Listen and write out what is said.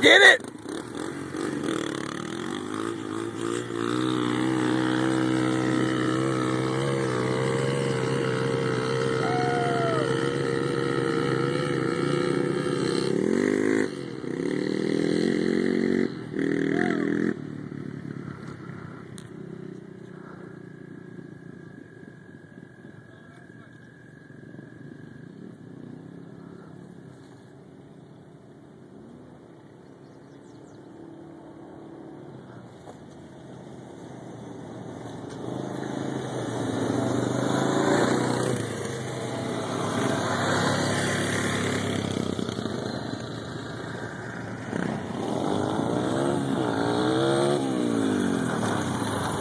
Get it?